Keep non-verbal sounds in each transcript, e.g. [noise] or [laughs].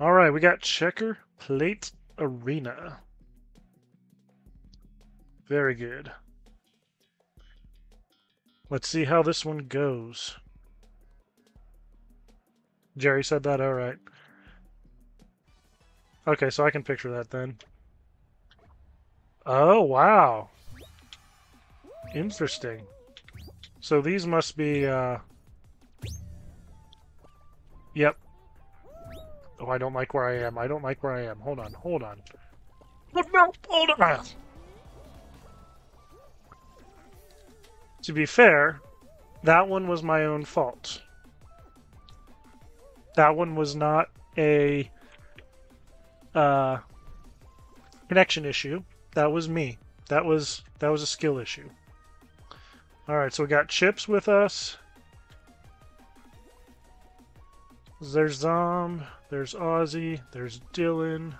All right, we got Chequer Plate Arena. Very good. Let's see how this one goes. Jerry said that, all right. Okay, so I can picture that then. Oh, wow. Interesting. So these must be, uh... Yep. Oh, I don't like where I am. I don't like where I am. Hold on, hold on. No, hold on! To be fair, that one was my own fault. That one was not a uh, connection issue. That was me. That was that was a skill issue. All right, so we got Chips with us. There's Zom. There's Ozzy. There's Dylan.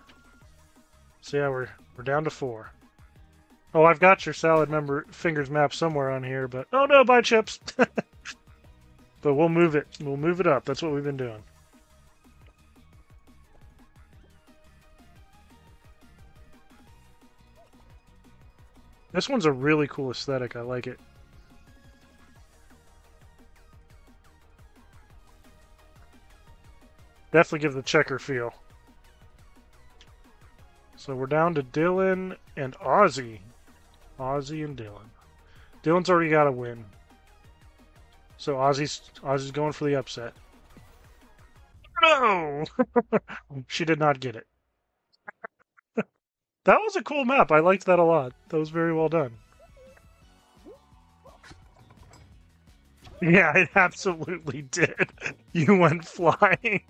So yeah, we're we're down to four. Oh, I've got your salad member fingers map somewhere on here, but oh no, bye chips. [laughs] but we'll move it. We'll move it up. That's what we've been doing. This one's a really cool aesthetic. I like it. Definitely give the checker feel. So we're down to Dylan and Ozzy. Ozzy and Dylan. Dylan's already got a win. So Ozzy's Ozzy's going for the upset. No! [laughs] she did not get it. [laughs] that was a cool map. I liked that a lot. That was very well done. Yeah, [laughs] it absolutely did. You went flying.